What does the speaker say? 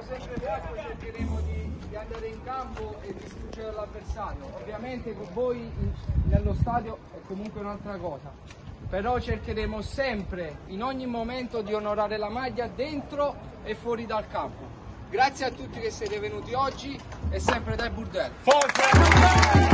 saremo sempre fatto cercheremo di, di andare in campo e distruggere l'avversario. Ovviamente con voi in- nello stadio è comunque un'altra cosa. Però cercheremo sempre, in ogni momento, di onorare la maglia dentro e fuori dal campo. Grazie a tutti che siete venuti oggi e sempre dai Burdello. Forza!